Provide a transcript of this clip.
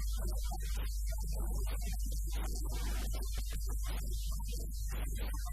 interrumppoint, so, you want to certainly see